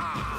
Ah!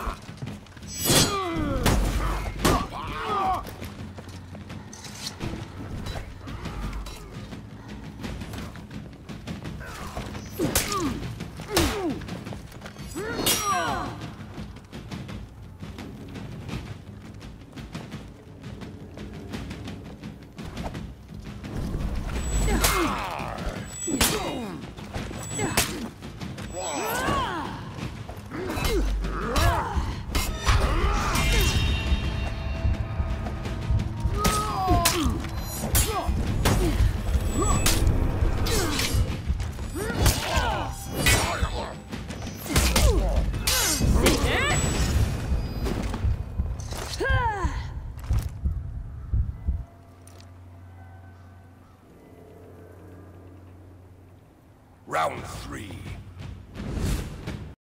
Round three.